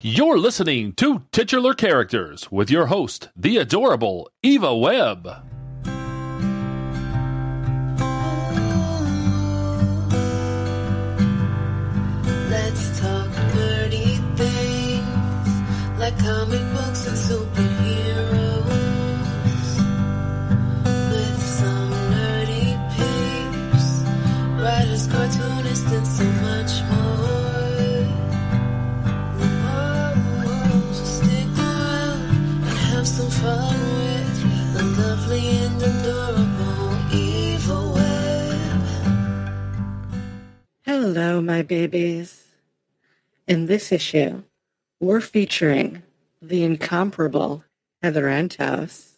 You're listening to Titular Characters with your host, the adorable Eva Webb. Let's talk nerdy things like comic books and superheroes Hello, my babies. In this issue, we're featuring the incomparable Heather Antos.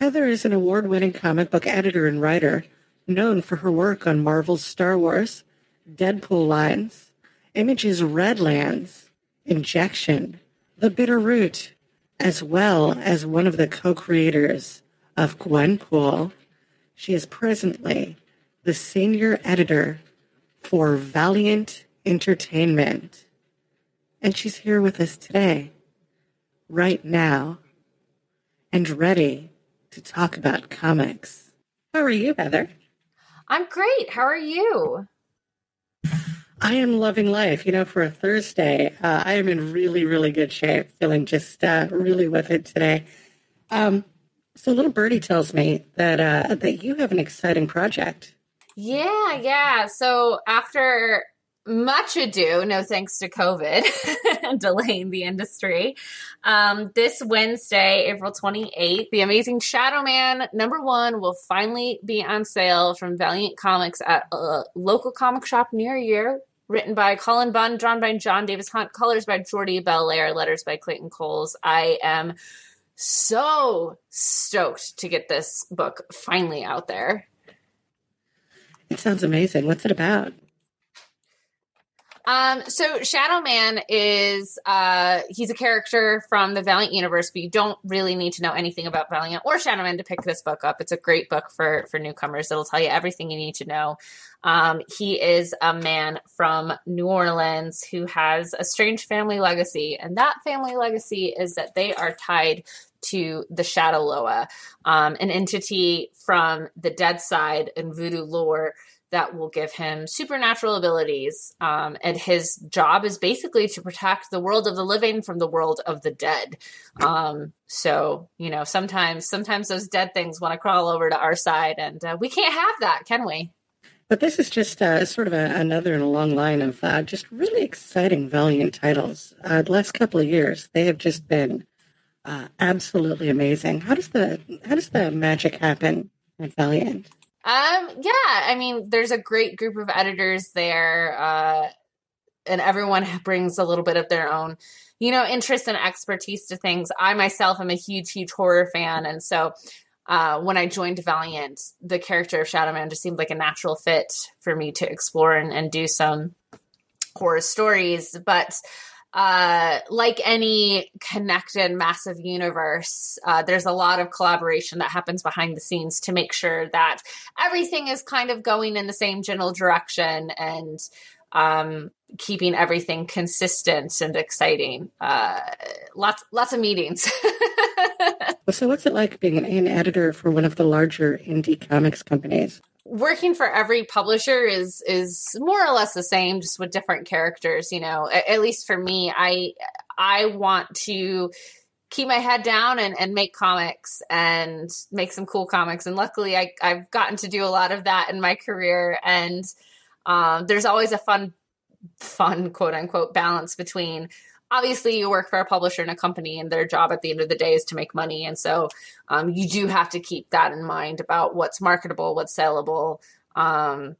Heather is an award winning comic book editor and writer known for her work on Marvel's Star Wars, Deadpool lines, Image's Redlands, Injection, The Bitter Root, as well as one of the co creators of Gwenpool. She is presently the senior editor for Valiant Entertainment. And she's here with us today, right now, and ready to talk about comics. How are you, Heather? I'm great. How are you? I am loving life. You know, for a Thursday, uh, I am in really, really good shape, feeling just uh, really with it today. Um, so, little birdie tells me that uh, that you have an exciting project. Yeah, yeah. So after much ado, no thanks to COVID delaying the industry, um, this Wednesday, April 28th, The Amazing Shadow Man number one will finally be on sale from Valiant Comics at a local comic shop near you. Written by Cullen Bunn, drawn by Jon Davis Hunt, colors by Jordie Bellaire, letters by Clayton Cowles. I am so stoked to get this book finally out there. It sounds amazing. What's it about? Um, so Shadow Man is uh he's a character from the Valiant universe, but you don't really need to know anything about Valiant or Shadow Man to pick this book up. It's a great book for for newcomers. It'll tell you everything you need to know. Um, he is a man from New Orleans who has a strange family legacy, and that family legacy is that they are tied to the Shadow Loa, um, an entity from the dead side in voodoo lore that will give him supernatural abilities. Um, and his job is basically to protect the world of the living from the world of the dead. Um, so, you know, sometimes, sometimes those dead things want to crawl over to our side, and uh, we can't have that, can we? But this is just uh, sort of a, another in a long line of uh, just really exciting Valiant titles. Uh, the last couple of years, they have just been uh, absolutely amazing. How does the how does the magic happen at Valiant? Um, yeah, I mean, there's a great group of editors there, uh, and everyone brings a little bit of their own, you know, interest and expertise to things. I myself am a huge, huge horror fan, and so uh, when I joined Valiant, the character of Shadow Man just seemed like a natural fit for me to explore and, and do some horror stories. But uh, like any connected massive universe, uh, there's a lot of collaboration that happens behind the scenes to make sure that everything is kind of going in the same general direction and um, keeping everything consistent and exciting. Uh, lots, lots of meetings. So, what's it like being an editor for one of the larger indie comics companies? Working for every publisher is is more or less the same just with different characters you know at, at, least for me i i want to keep my head down and, and make comics and make some cool comics. And luckily I, i've gotten to do a lot of that in my career. And um, there's always a fun fun quote unquote balance between obviously you work for a publisher and a company and their job at the end of the day is to make money. And so um, you do have to keep that in mind about what's marketable what's sellable um,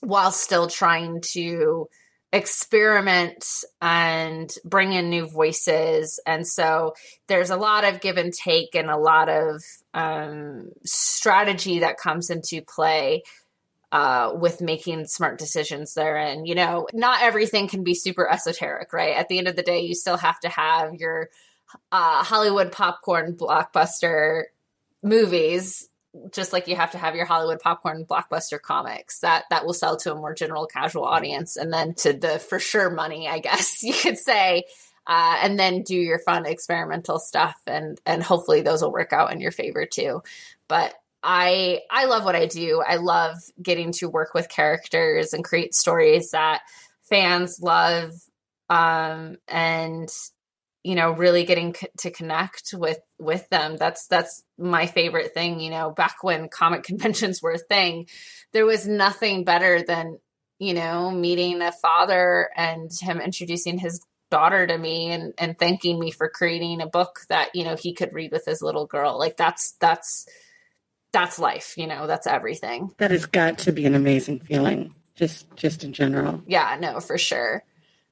while still trying to experiment and bring in new voices. And so there's a lot of give and take and a lot of um, strategy that comes into play uh, with making smart decisions therein. You know, not everything can be super esoteric, right? At the end of the day, you still have to have your uh, Hollywood popcorn blockbuster movies, just like you have to have your Hollywood popcorn blockbuster comics that that will sell to a more general casual audience, and then to the for sure money, I guess you could say. uh, and then do your fun experimental stuff, and and hopefully those will work out in your favor too. But I I love what I do. I love getting to work with characters and create stories that fans love um, and you know really getting c- to connect with with them that's that's my favorite thing you know back when comic conventions were a thing there was nothing better than you know meeting a father and him introducing his daughter to me and and thanking me for creating a book that you know he could read with his little girl like that's that's that's life you know that's everything That has got to be an amazing feeling, just just in general. yeah no for sure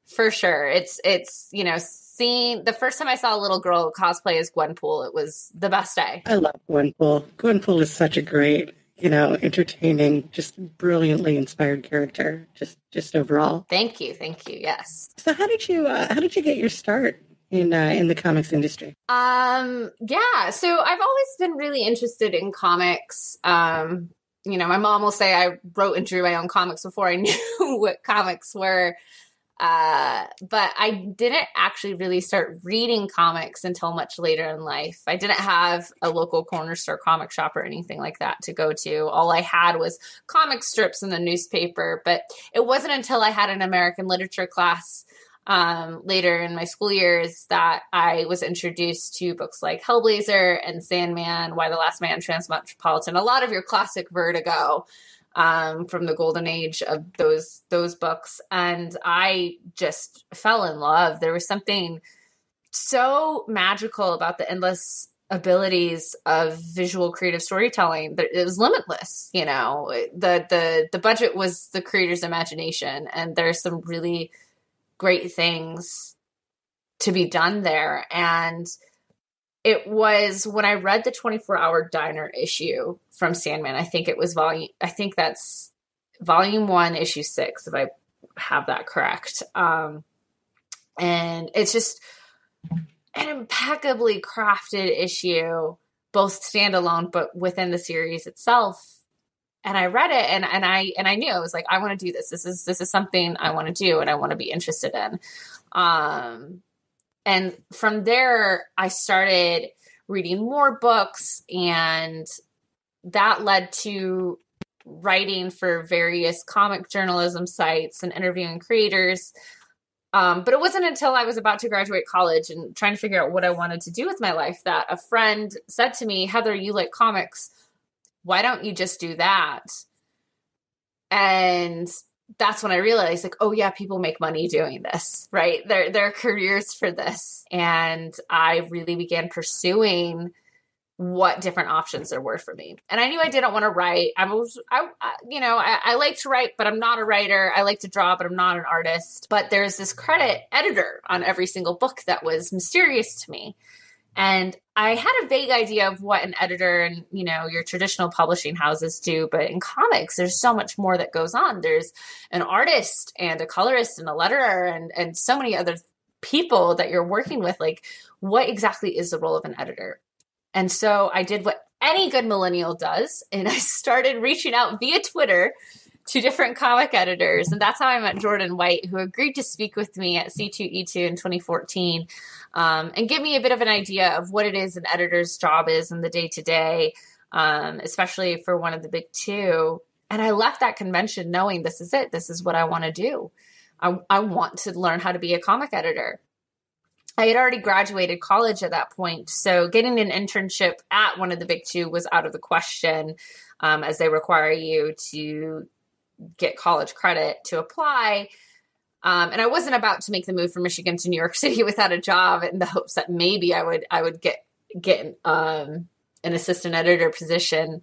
for sure it's it's you know seeing the first time i saw a little girl cosplay as gwenpool it was the best day I love Gwenpool. Gwenpool is such a great, you know, entertaining, just brilliantly inspired character. Just just overall. thank you thank you yes So how did you uh, how did you get your start in uh, in the comics industry? um yeah so i've always been really interested in comics. Um you know my mom will say i wrote and drew my own comics before i knew what comics were. Uh but i didn't actually really start reading comics until much later in life. I didn't have a local corner store comic shop or anything like that to go to. All i had was comic strips in the newspaper but it wasn't until i had an american literature class um, later in my school years that I was introduced to books like Hellblazer and Sandman, Y the Last Man, Transmetropolitan, a lot of your classic Vertigo um, from the golden age of those those books, and I just fell in love. There was something so magical about the endless abilities of visual creative storytelling that it was limitless you know? The the the budget was the creator's imagination. And there's some really great things to be done there. And it was when I read the 24 hour diner issue from Sandman, I think it was volume, I think that's volume one, issue six, if I have that correct. Um, and it's just an impeccably crafted issue, both standalone, but within the series itself and I read it and and I and I knew I was like I want to do this. This is this is something I want to do and I want to be interested in. Um and from there I started reading more books and that led to writing for various comic journalism sites and interviewing creators. Um, but it wasn't until I was about to graduate college and trying to figure out what I wanted to do with my life that a friend said to me, Heather, you like comics why don't you just do that? And that's when I realized, like, oh yeah, people make money doing this, right? There, there are careers for this, and I really began pursuing what different options there were for me. And I knew I didn't want to write. I was, I, you know, I, I, like to write, but I'm not a writer. I like to draw, but I'm not an artist. But there's this credit editor on every single book that was mysterious to me. And I had a vague idea of what an editor and, you know, your traditional publishing houses do, but in comics there's so much more that goes on. There's an artist and a colorist and a letterer and and so many other people that you're working with like what exactly is the role of an editor? And so I did what any good millennial does and I started reaching out via Twitter to different comic editors. And that's how I met Jordan White, who agreed to speak with me at C2E2 in 2014 um, and give me a bit of an idea of what it is an editor's job is in the day to day, especially for one of the big two. And I left that convention knowing this is it. This is what I want to do. I, I want to learn how to be a comic editor. I had already graduated college at that point. So getting an internship at one of the big two was out of the question, um, as they require you to get college credit to apply. Um, and I wasn't about to make the move from Michigan to New York City without a job in the hopes that maybe I would I would get get um, an assistant editor position.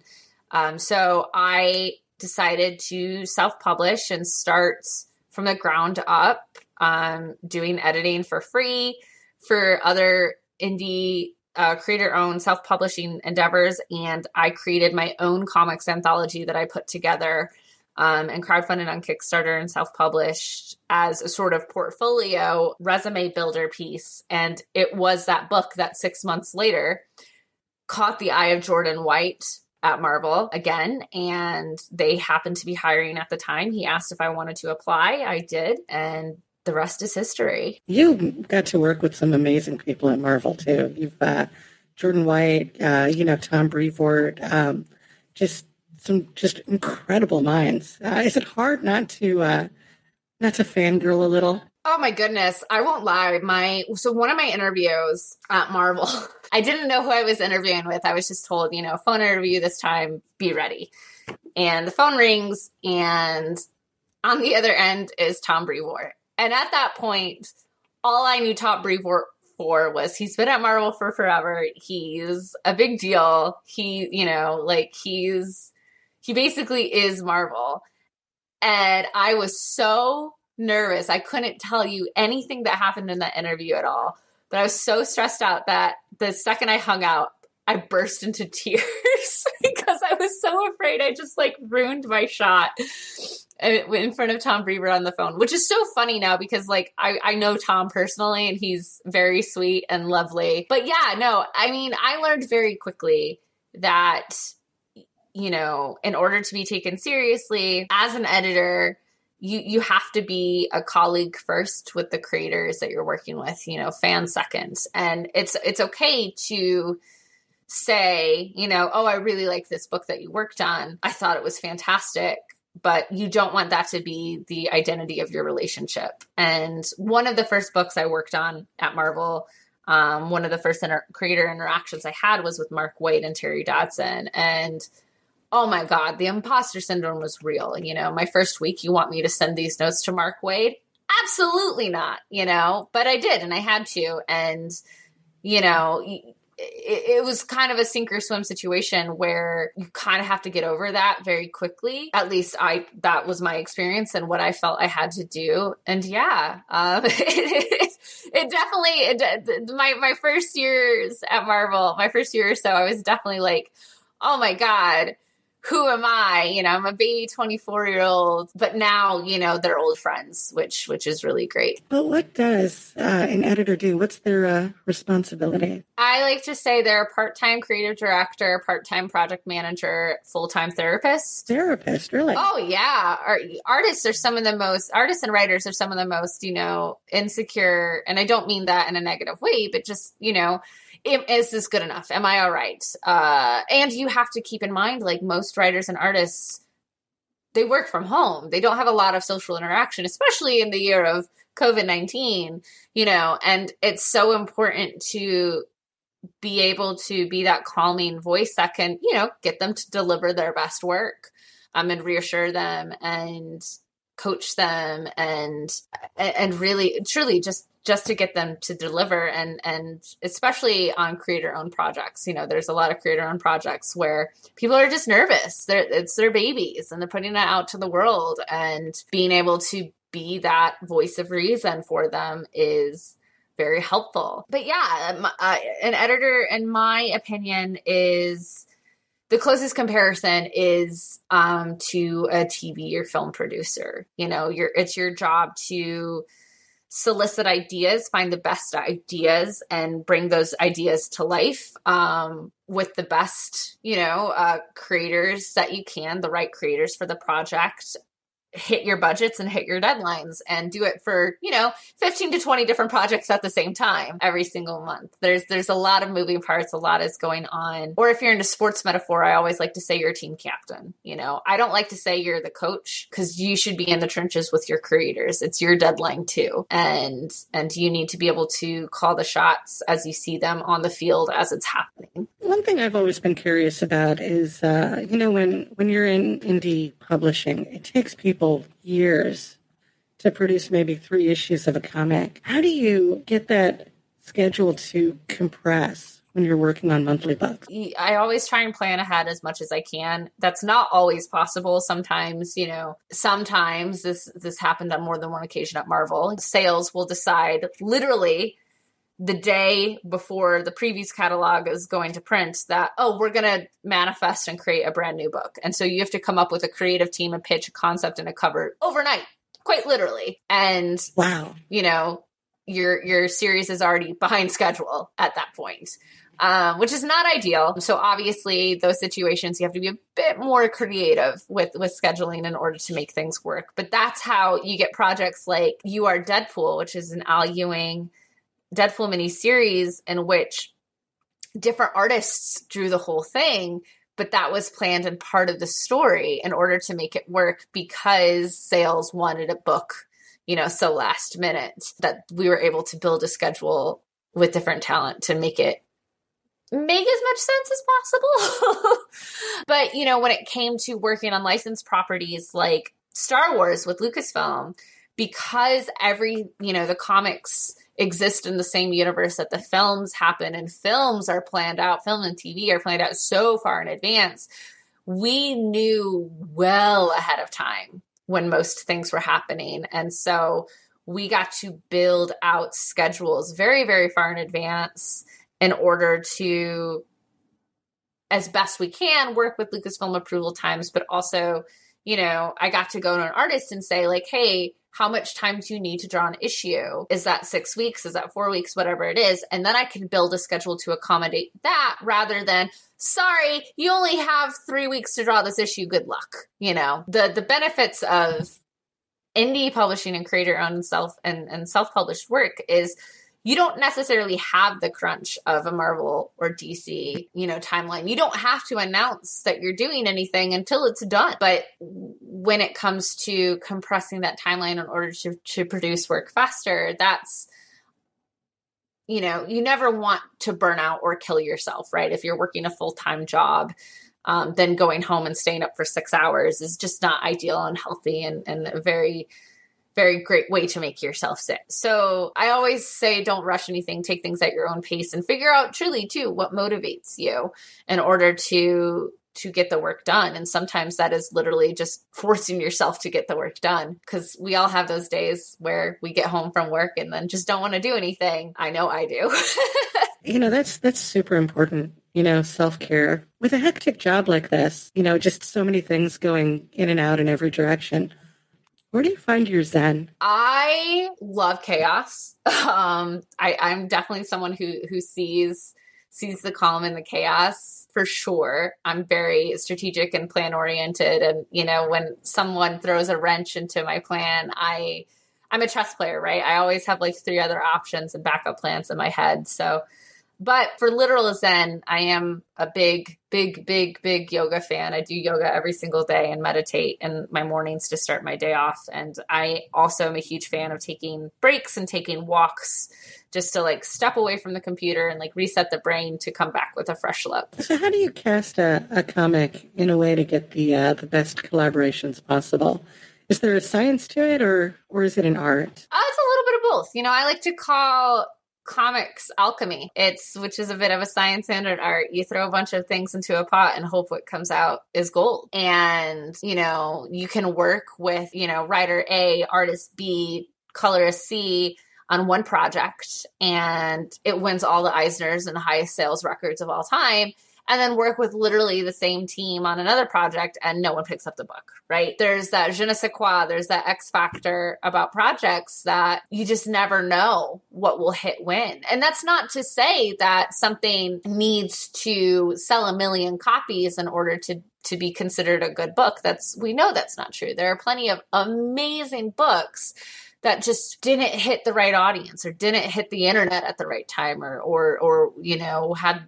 Um, so I decided to self publish and start from the ground up, um, doing editing for free for other indie uh, creator owned self publishing endeavors. And I created my own comics anthology that I put together um, and crowdfunded on Kickstarter and self published as a sort of portfolio resume builder piece. And it was that book that six months later caught the eye of Jordan White at Marvel again, and they happened to be hiring at the time. He asked if I wanted to apply. I did, and the rest is history. You got to work with some amazing people at Marvel too. You've uh, Jordan White, uh, you know Tom Brevoort, um, just some just incredible minds. Uh, is it hard not to uh, not to fangirl a little? Oh my goodness. I won't lie. My so one of my interviews at Marvel, I didn't know who I was interviewing with. I was just told, you know, phone interview this time, be ready. And the phone rings and on the other end is Tom Brevoort. And at that point, all I knew Tom Brevoort for was he's been at Marvel for forever. He's a big deal. He, you know, like he's he basically is Marvel. And I was so nervous. I couldn't tell you anything that happened in that interview at all. But I was so stressed out that the second I hung out, I burst into tears because I was so afraid I just like ruined my shot in front of Tom Brevoort on the phone, which is so funny now because like I, I know Tom personally and he's very sweet and lovely. But yeah, no, I mean, I learned very quickly that, you know, in order to be taken seriously as an editor, you you have to be a colleague first with the creators that you're working with you know fan second. And it's it's okay to say you know oh i really like this book that you worked on. I thought it was fantastic. But you don't want that to be the identity of your relationship. And one of the first books i worked on at marvel um, one of the first inter- creator interactions i had was with mark Waid and terry dodson. And oh my God, the imposter syndrome was real. You know, my first week, you want me to send these notes to Mark Waid? Absolutely not, you know, but I did and I had to. And, you know, it, was kind of a sink or swim situation where you kind of have to get over that very quickly. At least I, that was my experience and what I felt I had to do. And yeah, um, it, it, definitely, it, my, my first years at Marvel, my first year or so, I was definitely like, oh my God, who am I? You know, I'm a baby 24 year old, but now, you know, they're old friends, which, which is really great. But what does uh, an editor do? What's their uh, responsibility? I like to say they're a part time creative director, part time project manager, full time therapist. Therapist, really? Oh, yeah. artists are some of the most, artists and writers are some of the most, you know, insecure. And I don't mean that in a negative way, but just, you know, is this good enough? Am I all right? Uh, and you have to keep in mind, like most writers and artists, they work from home. They don't have a lot of social interaction, especially in the year of COVID 19, you know, and it's so important to be able to be that calming voice that can, you know, get them to deliver their best work um, and reassure them and coach them and and really truly just just to get them to deliver and and especially on creator owned projects. You know there's a lot of creator owned projects where people are just nervous. They're, it's their babies and they're putting it out to the world. And being able to be that voice of reason for them is very helpful. But yeah uh, an editor in my opinion is the closest comparison is um, to a tv or film producer. You know your it's your job to solicit ideas, find the best ideas, and bring those ideas to life um, with the best, you know, uh, creators that you can, the right creators for the project, hit your budgets and hit your deadlines and do it for you know 15 to 20 different projects at the same time every single month. There's there's a lot of moving parts a lot is going on. Or if you're into sports metaphor i always like to say you're team captain you know? I don't like to say you're the coach because you should be in the trenches with your creators. It's your deadline too. And and you need to be able to call the shots as you see them on the field as it's happening. One thing i've always been curious about is uh, you know when when you're in indie publishing it takes people years to produce maybe three issues of a comic. How do you get that schedule to compress when you're working on monthly books? I always try and plan ahead as much as I can. That's not always possible. Sometimes, you know, sometimes this this happened on more than one occasion at Marvel. Sales will decide literally the day before the previous catalog is going to print that oh we're going to manifest and create a brand new book and so you have to come up with a creative team and pitch a concept and a cover overnight quite literally and wow you know your your series is already behind schedule at that point um, which is not ideal. So obviously, those situations you have to be a bit more creative with with scheduling in order to make things work. But that's how you get projects like You Are Deadpool, which is an Al Ewing Deadpool miniseries in which different artists drew the whole thing but that was planned and part of the story in order to make it work because sales wanted a book you know so last minute that we were able to build a schedule with different talent to make it make as much sense as possible. but, you know, when it came to working on licensed properties like Star Wars with Lucasfilm, because every, you know, the comics exist in the same universe that the films happen and films are planned out, film and TV are planned out so far in advance. We knew well ahead of time when most things were happening. And so we got to build out schedules very, very far in advance in order to, as best we can, work with Lucasfilm approval times, but also, you know, I got to go to an artist and say, like, hey, how much time do you need to draw an issue? Is that six weeks? Is that four weeks? Whatever it is. And then I can build a schedule to accommodate that rather than, sorry, you only have three weeks to draw this issue. Good luck. You know, the, the benefits of indie publishing and creator owned self and, and self published work is you don't necessarily have the crunch of a Marvel or DC, you know, timeline. You don't have to announce that you're doing anything until it's done. But when it comes to compressing that timeline in order to, to produce work faster, that's you know, you never want to burn out or kill yourself, right? If you're working a full time job, um, then going home and staying up for six hours is just not ideal and healthy and, and very very great way to make yourself sick. So I always say don't rush anything, take things at your own pace and figure out truly too what motivates you in order to to get the work done. And sometimes that is literally just forcing yourself to get the work done because we all have those days where we get home from work and then just don't want to do anything. I know I do. you know, that's that's super important. You know, self-care. With a hectic job like this, you know, just so many things going in and out in every direction where do you find your zen? I love chaos. Um, I, I'm definitely someone who who sees sees the calm in the chaos for sure. I'm very strategic and plan oriented, and you know when someone throws a wrench into my plan, I I'm a chess player, right? I always have like three other options and backup plans in my head. So but for literal Zen, I am a big, big, big, big yoga fan. I do yoga every single day and meditate in my mornings to start my day off. And I also am a huge fan of taking breaks and taking walks just to like step away from the computer and like reset the brain to come back with a fresh look. So, how do you cast a, a comic in a way to get the uh, the best collaborations possible? Is there a science to it, or or is it an art? Uh, it's a little bit of both. You know, I like to call comics alchemy. It's which is a bit of a science and an art. You throw a bunch of things into a pot and hope what comes out is gold. And, you know, you can work with, you know, writer A, artist B, colorist C on one project and it wins all the Eisners and the highest sales records of all time and then work with literally the same team on another project and no one picks up the book, right? There's that je ne sais quoi, there's that X factor about projects that you just never know what will hit when. And that's not to say that something needs to sell a million copies in order to to be considered a good book. That's we know that's not true. There are plenty of amazing books that just didn't hit the right audience or didn't hit the internet at the right time or or or you know had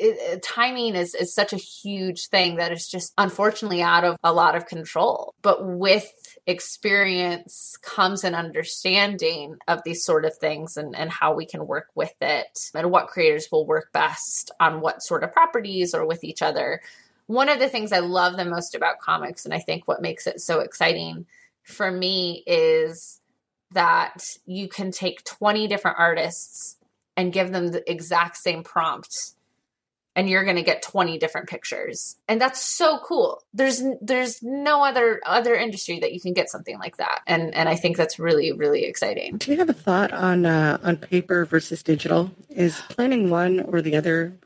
it, uh, timing is, is such a huge thing that is just unfortunately out of a lot of control. But with experience comes an understanding of these sort of things and, and how we can work with it and what creators will work best on what sort of properties or with each other. One of the things I love the most about comics, and I think what makes it so exciting for me, is that you can take 20 different artists and give them the exact same prompt and you're going to get 20 different pictures. And that's so cool. There's there's no other other industry that you can get something like that. And and i think that's really really exciting. Do you have a thought on uh, on paper versus digital? Is planning one or the other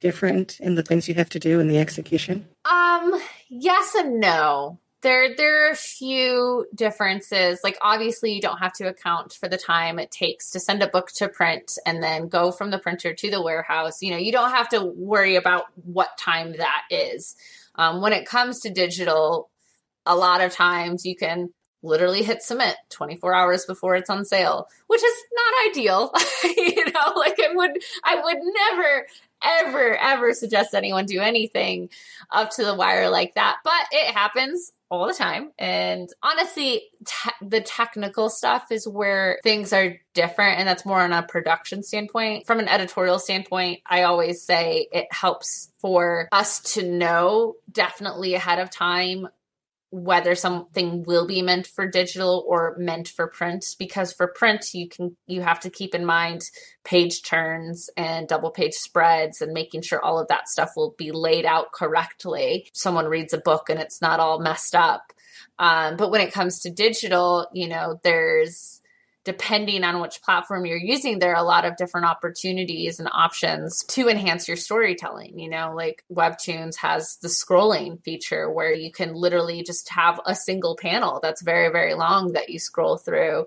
different in the things you have to do in the execution? Um yes and no there there are a few differences. Like obviously you don't have to account for the time it takes to send a book to print and then go from the printer to the warehouse. You know you don't have to worry about what time that is. Um, when it comes to digital a lot of times you can literally hit submit 24 hours before it's on sale which is not ideal. You know like i would i would never ever ever suggest anyone do anything up to the wire like that but it happens all the time. And honestly te- the technical stuff is where things are different and that's more on a production standpoint. From an editorial standpoint i always say it helps for us to know definitely ahead of time whether something will be meant for digital or meant for print because for print you can you have to keep in mind page turns and double page spreads and making sure all of that stuff will be laid out correctly. Someone reads a book and it's not all messed up. Um, but when it comes to digital you know there's depending on which platform you're using, there are a lot of different opportunities and options to enhance your storytelling. You know, like Webtoons has the scrolling feature where you can literally just have a single panel that's very, very long that you scroll through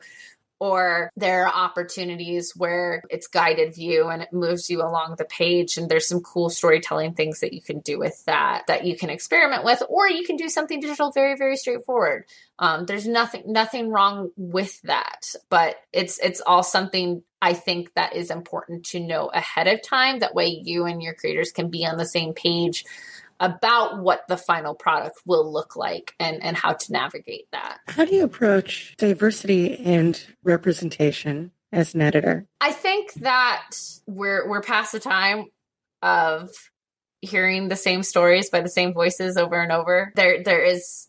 or there are opportunities where it's guided view and it moves you along the page and there's some cool storytelling things that you can do with that that you can experiment with or you can do something digital very very straightforward. Um, there's nothing nothing wrong with that but it's it's all something i think that is important to know ahead of time. That way you and your creators can be on the same page about what the final product will look like and, and how to navigate that. How do you approach diversity and representation as an editor? I think that we're we're past the time of hearing the same stories by the same voices over and over. There there is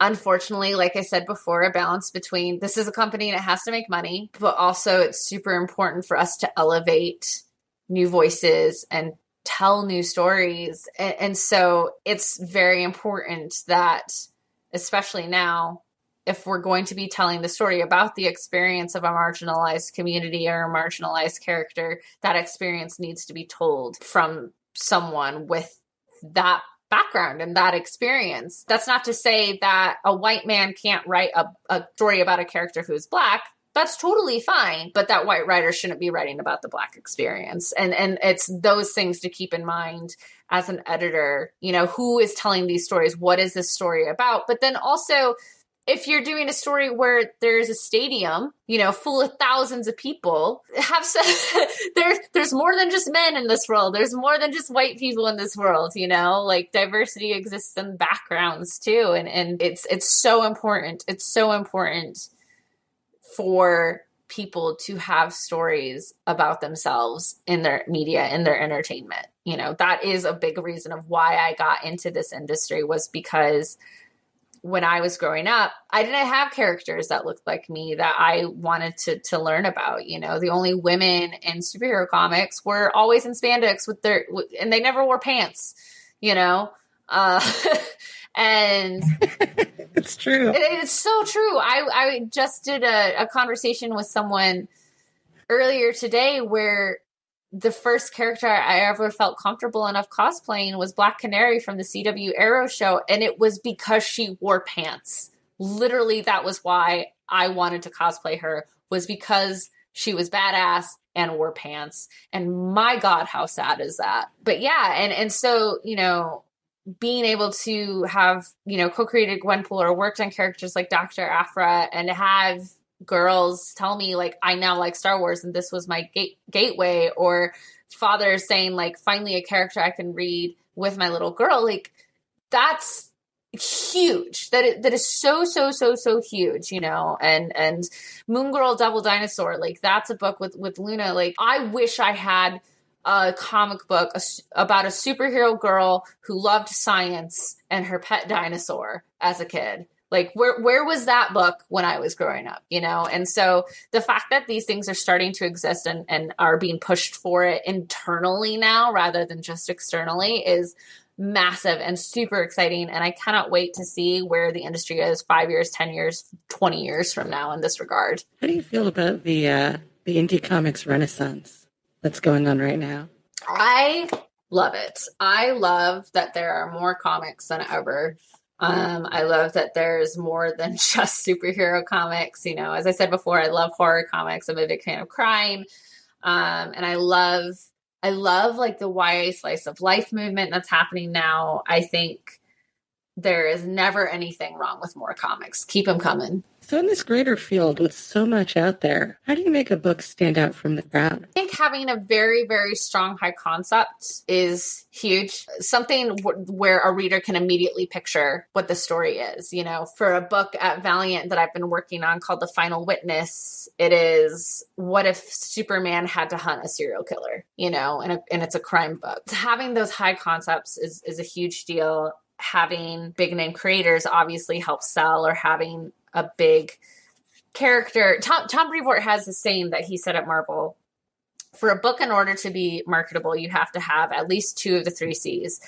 unfortunately, like I said before, a balance between this is a company and it has to make money, but also it's super important for us to elevate new voices and tell new stories. And, and so it's very important that, especially now, if we're going to be telling the story about the experience of a marginalized community or a marginalized character, that experience needs to be told from someone with that background and that experience. That's not to say that a white man can't write a, a story about a character who's black that's totally fine but that white writer shouldn't be writing about the black experience and and it's those things to keep in mind as an editor you know who is telling these stories what is this story about but then also if you're doing a story where there's a stadium, you know, full of thousands of people, have some, there's there's more than just men in this world. There's more than just white people in this world, you know? Like diversity exists in backgrounds too and and it's it's so important. It's so important for people to have stories about themselves in their media in their entertainment. You know that is a big reason of why i got into this industry was because when i was growing up i didn't have characters that looked like me that i wanted to to learn about you know. The only women in superhero comics were always in spandex with their and they never wore pants you know? Uh and it's true. It, it's so true. I I just did a, a conversation with someone earlier today where the first character I ever felt comfortable enough cosplaying was Black Canary from the CW Arrow show, and it was because she wore pants. Literally, that was why I wanted to cosplay her. Was because she was badass and wore pants. And my God, how sad is that? But yeah, and and so you know, being able to have you know co-created Gwenpool or worked on characters like Dr. Aphra and have girls tell me like I now like Star Wars and this was my gate- gateway or fathers saying like finally a character I can read with my little girl like that's huge that it, that is so so so so huge you know and and moon girl double dinosaur like that's a book with with luna like i wish i had a comic book about a superhero girl who loved science and her pet dinosaur as a kid. Like where where was that book when I was growing up, you know? And so the fact that these things are starting to exist and, and are being pushed for it internally now rather than just externally is massive and super exciting. And I cannot wait to see where the industry is five years, ten years, twenty years from now in this regard. How do you feel about the uh, the indie comics renaissance? That's going on right now? I love it. I love that there are more comics than ever. Um, I love that there's more than just superhero comics. You know, as I said before, I love horror comics. I'm a big fan of crime. Um, and I love, I love like the YA slice of life movement that's happening now. I think there is never anything wrong with more comics. Keep them coming. So, in this greater field with so much out there, how do you make a book stand out from the crowd? I think having a very, very strong high concept is huge. Something w- where a reader can immediately picture what the story is. You know, for a book at Valiant that I've been working on called The Final Witness, it is what if Superman had to hunt a serial killer, you know, and, a, and it's a crime book. Having those high concepts is, is a huge deal having big name creators obviously helps sell or having a big character. Tom Tom Brevoort has the saying that he said at Marvel. For a book, in order to be marketable, you have to have at least two of the three C's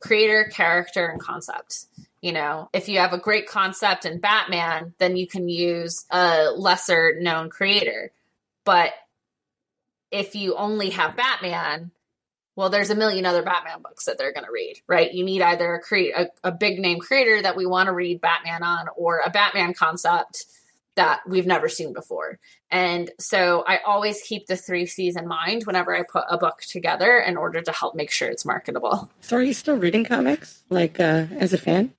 creator, character, and concept. You know, if you have a great concept in Batman, then you can use a lesser known creator. But if you only have Batman, well, there's a million other Batman books that they're going to read, right? You need either a create a, a big name creator that we want to read Batman on, or a Batman concept that we've never seen before. And so I always keep the three C's in mind whenever I put a book together in order to help make sure it's marketable. So, are you still reading comics, like uh, as a fan?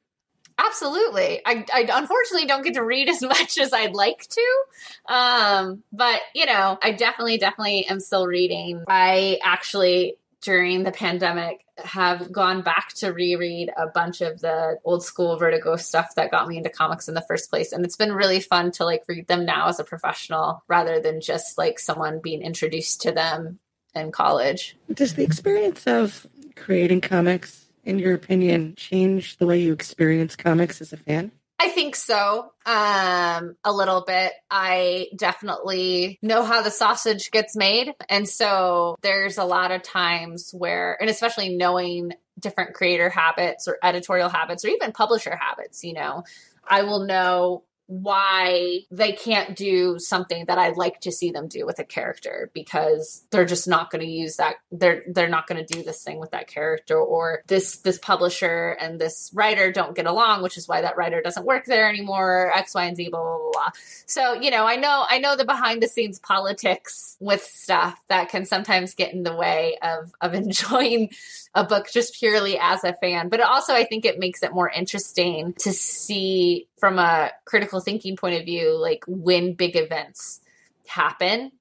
Absolutely. I, I unfortunately don't get to read as much as I'd like to. Um, but you know, I definitely, definitely am still reading. I actually during the pandemic have gone back to reread a bunch of the old school vertigo stuff that got me into comics in the first place. And it's been really fun to like read them now as a professional rather than just like someone being introduced to them in college. Does the experience of creating comics in your opinion change the way you experience comics as a fan I think so. Um, a little bit. I definitely know how the sausage gets made. And so there's a lot of times where, and especially knowing different creator habits or editorial habits or even publisher habits, you know, I will know why they can't do something that I'd like to see them do with a character because they're just not going to use that they're they're not going to do this thing with that character or this this publisher and this writer don't get along which is why that writer doesn't work there anymore x y and z blah blah blah, blah. so you know I know I know the behind the scenes politics with stuff that can sometimes get in the way of of enjoying a book just purely as a fan but also I think it makes it more interesting to see from a critical thinking point of view, like when big events happen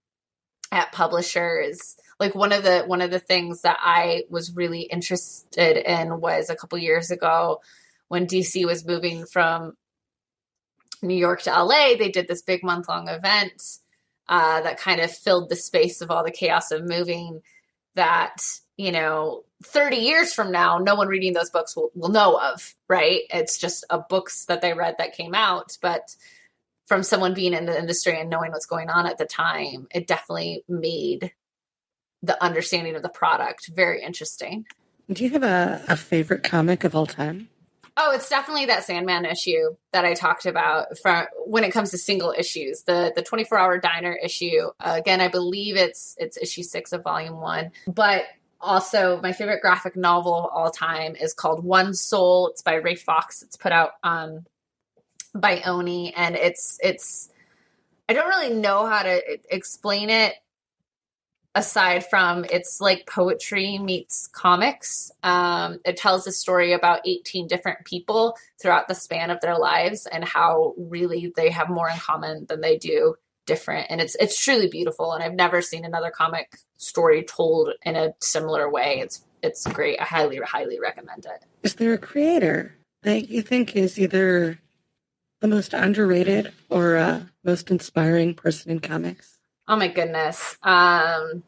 at publishers, like one of the one of the things that I was really interested in was a couple years ago when DC was moving from New York to LA, they did this big month long event uh, that kind of filled the space of all the chaos of moving that you know 30 years from now, no one reading those books will, will know of, right? It's just a books that they read that came out. But from someone being in the industry and knowing what's going on at the time, it definitely made the understanding of the product very interesting. Do you have a, a favorite comic of all time? Oh, it's definitely that Sandman issue that I talked about from when it comes to single issues. The the 24-hour diner issue. Uh, again, I believe it's it's issue 6 of volume 1. But also my favorite graphic novel of all time is called One Soul. It's by Ray Fawkes. It's put out um, by Oni, and it's it's. I don't really know how to explain it aside from it's like poetry meets comics. Um, it tells a story about 18 different people throughout the span of their lives and how really they have more in common than they do different and it's it's truly beautiful and I've never seen another comic story told in a similar way. It's it's great. I highly highly recommend it. Is there a creator that you think is either the most underrated or uh, most inspiring person in comics? Oh my goodness. Um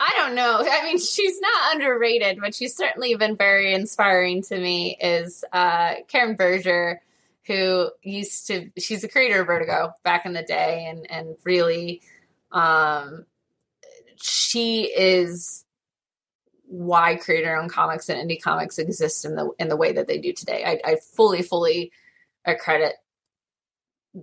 I don't know. I mean, she's not underrated, but she's certainly been very inspiring to me. Is uh, Karen Berger, who used to she's the creator of Vertigo back in the day and and really um she is why creator owned comics and indie comics exist in the in the way that they do today. I, I fully, fully accredit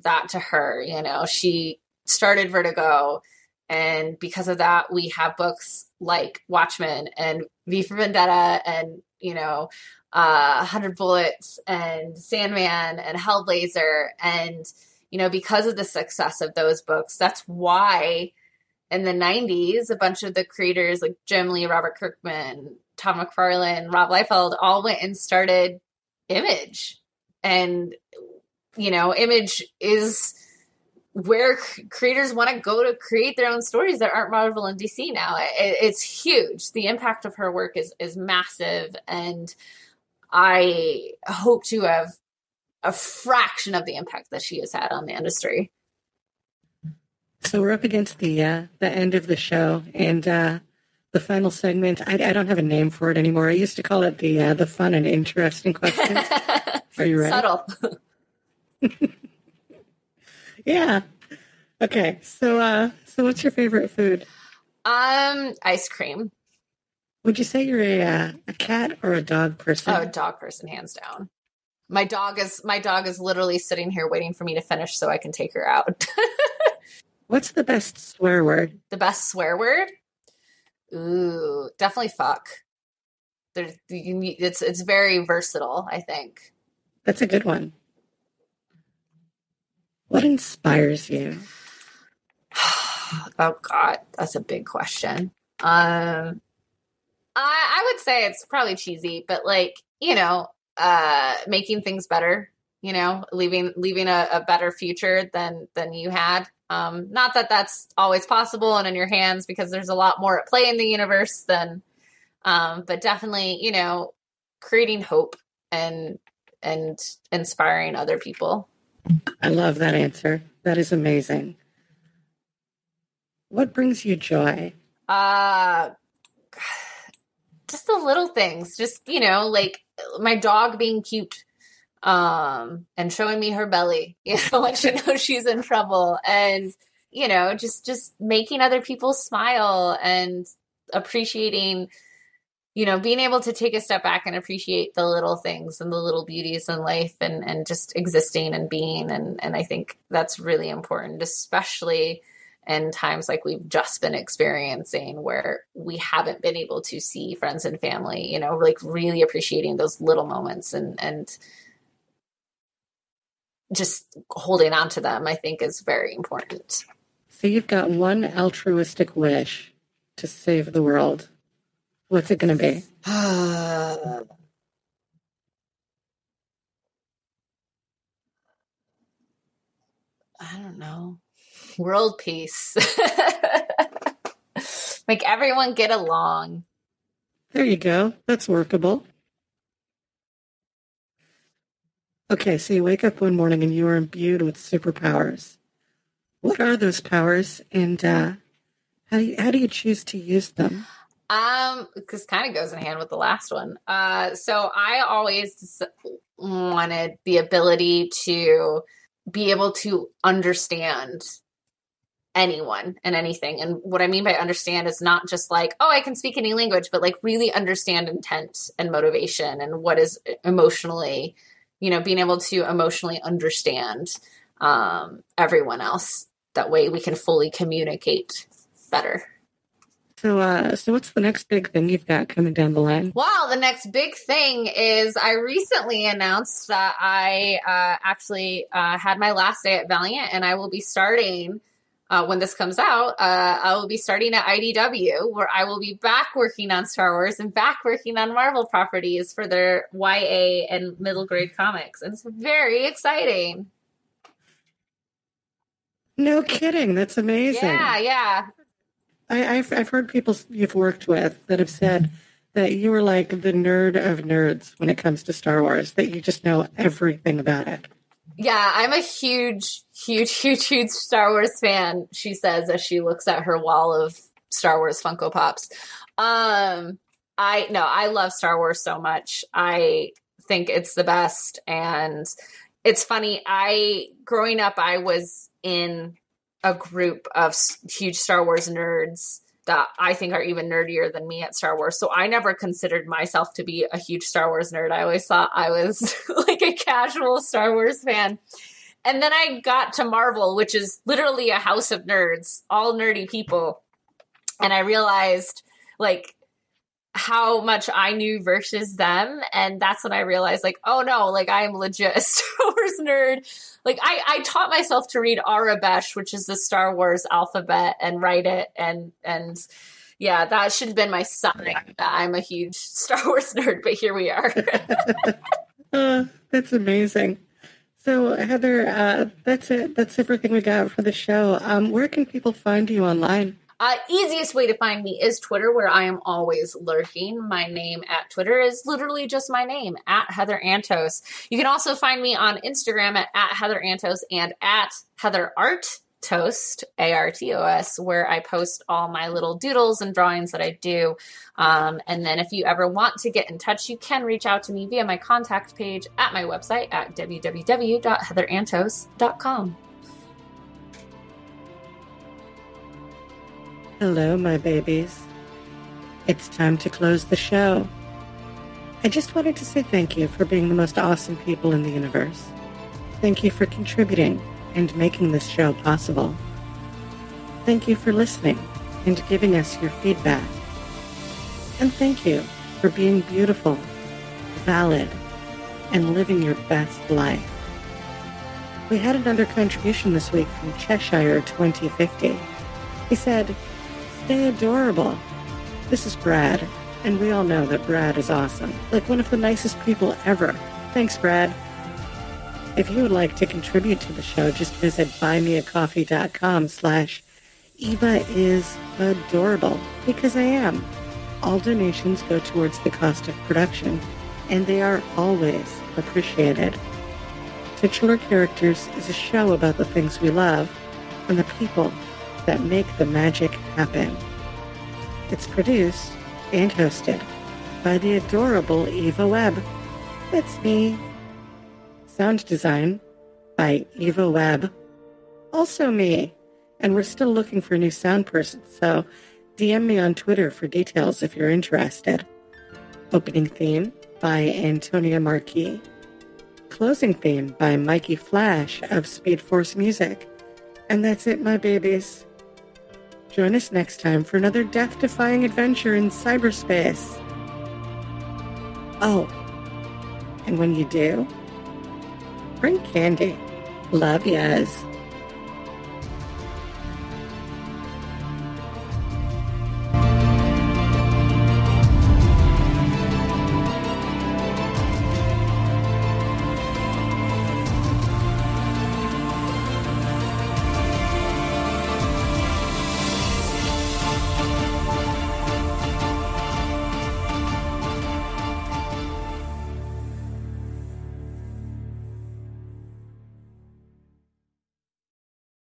that to her. You know, she started Vertigo and because of that we have books like Watchmen and V for Vendetta and you know, uh, 100 Bullets and Sandman and Hellblazer. And, you know, because of the success of those books, that's why in the 90s, a bunch of the creators like Jim Lee, Robert Kirkman, Todd McFarlane, Rob Liefeld all went and started Image. And, you know, Image is where creators want to go to create their own stories that aren't Marvel and DC now. It, it's huge. The impact of her work is is massive, and I hope to have a fraction of the impact that she has had on the industry. So we're up against the uh, the end of the show, and uh, the final segment. I, I, don't have a name for it anymore. I used to call it the uh, the fun and interesting questions. Are you ready? Subtle. yeah. Okay. So uh, so what's your favorite food? Um, ice cream. Would you say you're a uh, a cat or a dog person? Oh, dog person, hands down. My dog is my dog is literally sitting here waiting for me to finish so I can take her out. What's the best swear word? The best swear word? Ooh, definitely fuck. There's, it's it's very versatile. I think that's a good one. What inspires you? oh God, that's a big question. Um, I I would say it's probably cheesy, but like you know, uh, making things better. You know, leaving leaving a, a better future than than you had. Um, not that that's always possible and in your hands because there's a lot more at play in the universe than, um, but definitely, you know, creating hope and and inspiring other people. I love that answer. That is amazing. What brings you joy? Uh just the little things. Just, you know, like my dog being cute um, and showing me her belly, you know, when she knows she's in trouble, and you know, just just making other people smile and appreciating, you know, being able to take a step back and appreciate the little things and the little beauties in life, and and just existing and being, and and I think that's really important, especially in times like we've just been experiencing where we haven't been able to see friends and family you know like really appreciating those little moments and and just holding on to them, I think is very important. So you've got one altruistic wish to save the world. What's it going to be? I don't know. World peace. Make everyone get along. There you go. That's workable. Okay, so you wake up one morning and you are imbued with superpowers. What are those powers, and uh, how do you, how do you choose to use them? Um, because kind of goes in hand with the last one. Uh, so I always wanted the ability to be able to understand anyone and anything. And what I mean by understand is not just like, oh, I can speak any language, but like really understand intent and motivation and what is emotionally you know, being able to emotionally understand um, everyone else. That way we can fully communicate better. So, uh, so what's the next big thing you've got coming down the line? Well, the next big thing is I recently announced that I uh, actually uh, had my last day at Valiant, and I will be starting uh, when this comes out, uh, I will be starting at IDW, where I will be back working on Star Wars and back working on Marvel properties for their YA and middle grade comics. And it's very exciting. No kidding. That's amazing. Yeah, yeah. I, have I've heard people you've worked with that have said that you were like the nerd of nerds when it comes to Star Wars, that you just know everything about it. Yeah, I'm a huge, huge, huge, huge Star Wars fan, she says as she looks at her wall of Star Wars Funko Pops. Um, I no, I love Star Wars so much. I think it's the best and it's funny. I growing up I was in a group of huge Star Wars nerds that I think are even nerdier than me at Star Wars. So I never considered myself to be a huge Star Wars nerd. I always thought I was like a casual Star Wars fan. And then I got to Marvel, which is literally a house of nerds, all nerdy people. And I realized like how much I knew versus them. And that's when I realized, like, oh no, like I am legit a Star Wars nerd. Like I, I taught myself to read Aurebesh, which is the Star Wars alphabet, and write it. And and yeah, that should have been my sign that I'm a huge Star Wars nerd. But here we are. uh, that's amazing. So Heather, uh, that's it. That's everything we got for the show. Um, where can people find you online? Uh, easiest way to find me is Twitter, where I am always lurking. My name at Twitter is literally just my name, at Heather Antos. You can also find me on Instagram at, at Heather Antos and at Heather Art Toast, A R T O S, where I post all my little doodles and drawings that I do. Um, and then if you ever want to get in touch, you can reach out to me via my contact page at my website at www.heatherantos.com. Hello, my babies. It's time to close the show. I just wanted to say thank you for being the most awesome people in the universe. Thank you for contributing and making this show possible. Thank you for listening and giving us your feedback. And thank you for being beautiful, valid, and living your best life. We had another contribution this week from Cheshire 2050. He said, Stay adorable. This is Brad, and we all know that Brad is awesome. Like one of the nicest people ever. Thanks, Brad. If you would like to contribute to the show, just visit buymeacoffee.com slash Eva is adorable, because I am. All donations go towards the cost of production, and they are always appreciated. Titular Characters is a show about the things we love and the people that make the magic happen. It's produced and hosted by the adorable Eva Webb. That's me. Sound design by Eva Webb. Also me. And we're still looking for a new sound person, so DM me on Twitter for details if you're interested. Opening theme by Antonia Marquis. Closing theme by Mikey Flash of Speed Force Music. And that's it, my babies. Join us next time for another death defying adventure in cyberspace. Oh, and when you do, bring candy. Love yas.